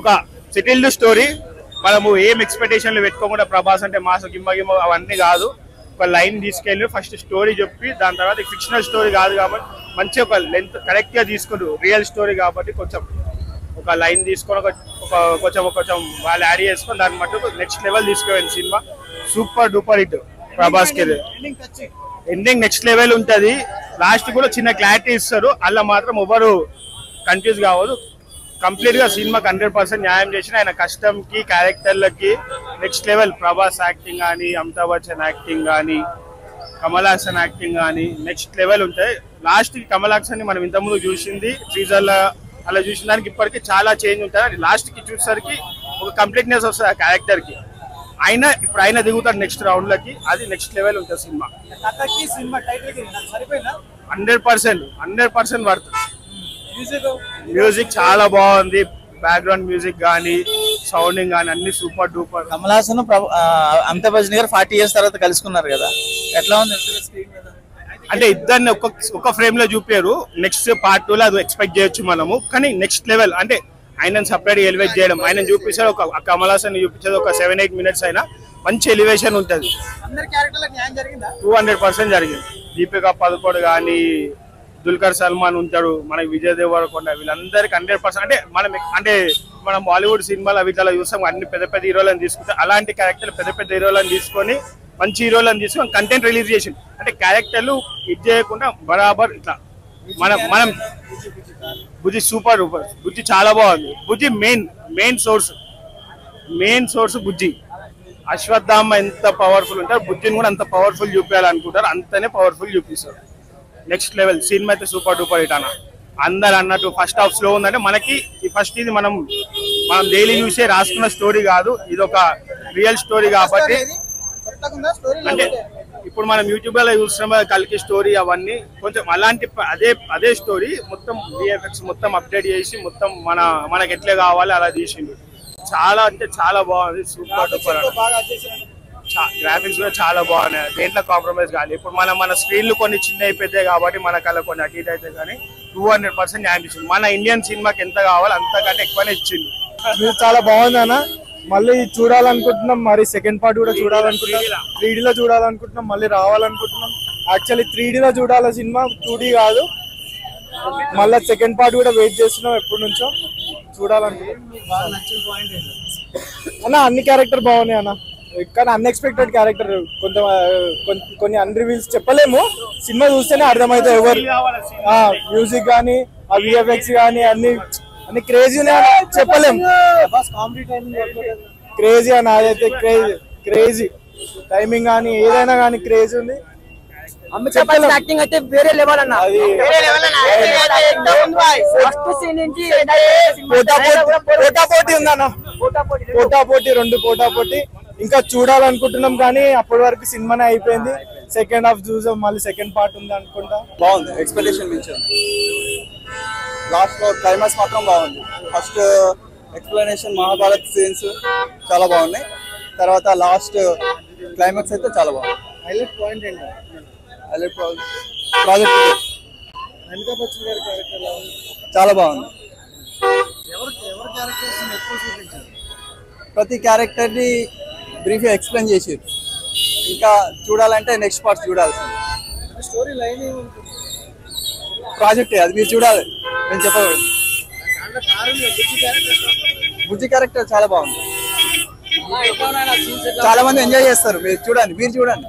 ఒక settled story. మనము ఏం ఎక్స్పెక్టేషన్లు పెట్టుకోకుండా ప్రభాస్ అంటే మాస గిమ్మ గిమ్మ అవన్నీ కాదు. ఒక లైన్ తీసుకెళ్ళి ఫస్ట్ స్టోరీ చెప్పి దాని తర్వాత ఫిక్షనల్ స్టోరీ కాదు కాబట్టి మంచి ఒక లెంత్ కరెక్ట్గా తీసుకుంటు రియల్ స్టోరీ కాబట్టి కొంచెం ఒక లైన్ తీసుకొని ఒక కొంచెం కొంచెం వాళ్ళు యాడ్ చేసుకొని దాని మటుకు నెక్స్ట్ లెవెల్ తీసుకుపోయింది సినిమా. సూపర్ డూపర్ హిట్ ప్రభాస్కి ఎండింగ్ నెక్స్ట్ లెవెల్ ఉంటది. లాస్ట్ కూడా చిన్న క్లారిటీ ఇస్తారు. అలా మాత్రం ఎవరు కన్ఫ్యూజ్ కావద్దు. కంప్లీట్గా సినిమాకి హండ్రెడ్ పర్సెంట్ న్యాయం చేసిన ఆయన కష్టం కి క్యారెక్టర్లకి నెక్స్ట్ లెవెల్. ప్రభాస్ యాక్టింగ్ కానీ అమితాబ్ బచ్చన్ యాక్టింగ్ కానీ కమల్ హాసన్ యాక్టింగ్ కానీ నెక్స్ట్ లెవెల్ ఉంటాయి. లాస్ట్కి కమల్ హాసన్ని మనం ఇంతకుముందు చూసింది టీజర్ అలా చూసిన దానికి ఇప్పటికీ చాలా చేంజ్ ఉంటుంది అది లాస్ట్కి చూసేసరికి ఒక కంప్లీట్నెస్ వస్తుంది ఆ క్యారెక్టర్కి ఆయన ఇప్పుడు ఆయన దిగుతాడు నెక్స్ట్ రౌండ్ లకి అది నెక్స్ట్ లెవెల్ ఉంటుంది cinema. Hundred percent hundred percent పడుతుంది మ్యూజిక్ మ్యూజిక్ చాలా బాగుంది. బ్యాక్గ్రౌండ్ మ్యూజిక్ కానీ సౌండింగ్ కానీ అన్ని సూపర్ డూపర్ కమల్ హాసన్ ప్రభు- ఆ, అమితాబ్ బచ్చన్ గారు ఫార్టీ ఇయర్స్ తర్వాత కలుసుకున్నారు కదా. ఎట్లా ఉంది స్క్రీన్ మీద? అంటే ఇద్దరిని ఒక ఒక ఫ్రేమ్లో చూపారు. నెక్స్ట్ పార్ట్ టూ లో అది ఎక్స్పెక్ట్ చేయొచ్చు మనము. కానీ నెక్స్ట్ లెవెల్ అంటే ఆయన సపరేట్ ఎలివేట్ చేయడం. ఆయన చూపించాడు ఒక ఆ కమల్ హాసన్ చూపించేది ఒక సెవెన్ ఎయిట్ మినిట్స్ అయినా మంచి ఎలివేషన్ ఉంటుంది. అందరి క్యారెక్టర్లకు న్యాయం జరిగిందా? టూ హండ్రెడ్ పర్సెంట్ జరిగింది. దీపిక పదకొండు కానీ దుల్కర్ సల్మాన్ ఉంటాడు మనకి విజయ్ దేవరకొండ వీళ్ళందరికీ హండ్రెడ్ పర్సెంట్ అంటే మనం అంటే మనం బాలీవుడ్ సినిమాలు వీటిలో చూస్తాం అన్ని పెద్ద పెద్ద హీరోలను తీసుకుంటే అలాంటి క్యారెక్టర్లు పెద్ద పెద్ద హీరోలను తీసుకొని మంచి హీరోలను తీసుకొని కంటెంట్ రిలీజ్ చేసి అంటే క్యారెక్టర్లు ఇది చేయకుండా బరాబర్ ఇట్లా. మనం మనం బుద్ధి సూపర్ సూపర్ బుద్ధి చాలా బాగుంది. బుద్ధి main main source. Main source బుద్ధి అశ్వత్థామ ఎంత పవర్ఫుల్ ఉంటారు బుద్ధిని కూడా అంత పవర్ఫుల్ చూపించాలనుకుంటారు అంతనే పవర్ఫుల్ చూపిస్తారు నెక్స్ట్ లెవెల్ సినిమా అయితే సూపర్ డూపర్ హిట్ అన్న. అందరు అన్నట్టు ఫస్ట్ హాఫ్ స్లో ఉందంటే మనకి ఈ ఫస్ట్ ఇది మనం మనం డైలీ చూసే రాసుకున్న స్టోరీ కాదు ఇది ఒక రియల్ స్టోరీ కాబట్టి అంటే ఇప్పుడు మనం యూట్యూబ్లో చూస్తున్నాం కల్కి స్టోరీ అవన్నీ కొంచెం అలాంటి అదే అదే స్టోరీ మొత్తం విఎఫ్ఎక్స్ మొత్తం అప్డేట్ చేసి మొత్తం మన మనకి ఎట్లే కావాలి అలా తీసిండు. చాలా అంటే చాలా బాగుంది సూపర్ డూపర్ గ్రాఫిక్స్ కూడా చాలా బాగున్నాయి. దేంట్లో కాంప్రమైజ్ కాదు ఇప్పుడు మనం మన స్క్రీన్లు కొన్ని చిన్న అయిపోతాయి కాబట్టి మనకు అలా కొన్ని అటు ఇటు అయితే కానీ టూ హండ్రెడ్ పర్సెంట్ న్యాయం ఇచ్చింది మన ఇండియన్ సినిమాకి ఎంత కావాలో అంతకంటే ఎక్కువనే ఇచ్చింది ఇది చాలా బాగుంది అన్న. మళ్ళీ చూడాలనుకుంటున్నాం. మరి సెకండ్ పార్ట్ కూడా చూడాలనుకుంటున్నాం. త్రీ లో చూడాలనుకుంటున్నాం. మళ్ళీ రావాలనుకుంటున్నాం. యాక్చువల్లీ త్రీ లో చూడాలి సినిమా. టూ కాదు. మళ్ళీ సెకండ్ పార్ట్ కూడా వెయిట్ చేస్తున్నాం ఎప్పటి నుంచో. చూడాలనుకుంటున్నాం. అన్న అన్ని క్యారెక్టర్ బాగున్నాయి అన్న. కానీ అన్ఎక్స్పెక్టెడ్ క్యారెక్టర్ కొంత కొన్- కొన్ని అన్రివీల్స్ చెప్పలేము. సినిమా చూస్తేనే అర్థమైతే ఎవరు మ్యూజిక్ కానీ ఆ విఎఫ్ఎక్స్ కానీ అన్ని అన్ని క్రేజీనే చెప్పలేము బాస్ కామెడీ టైమింగ్ క్రేజీ అని అదైతే క్రేజీ క్రేజీ టైమింగ్ కానీ ఏదైనా కానీ క్రేజీ ఉంది. యాక్టింగ్ అయితే వేరే లెవెల్ అన్న. ఉందన్న పోటీ పోటా పోటీ. రెండు పోటా పోటీ. ఇంకా చూడాలనుకుంటున్నాం కానీ అప్పటి వరకు సినిమానే అయిపోయింది. సెకండ్ హాఫ్ చూసాం మళ్ళీ సెకండ్ పార్ట్ ఉంది అనుకుంటా. బాగుంది. ఎక్స్పెక్టేషన్ మించి లాస్ట్ క్లైమాక్స్ మాత్రం బాగుంది. ఫస్ట్ ఎక్స్ప్లెనేషన్ మహాభారత్ సీన్స్ చాలా బాగున్నాయి. తర్వాత లాస్ట్ క్లైమాక్స్ అయితే చాలా బాగుంది. హైలైట్ పాయింట్ ఏంటి? హైలైట్ ప్రాజెక్ట్ అమితాబ్ బచ్చన్ గారి క్యారెక్టర్ చాలా బాగుంది. ఎవరు ఎవరు క్యారెక్టర్స్ ఎక్కువ చూపించారు? ప్రతి క్యారెక్టర్ని బ్రీఫ్గా ఎక్స్ప్లెయిన్ చేసారు ఇంకా చూడాలంటే నెక్స్ట్ పార్ట్ చూడాల్సింది. స్టోరీ లైన్ ప్రాజెక్ట్ అది మీరు చూడాలి. నేను చెప్పకూడదు బుజ్జి క్యారెక్టర్? చాలా బాగుంది. చాలా మంది ఎంజాయ్ చేస్తారు. మీరు చూడండి మీరు చూడండి.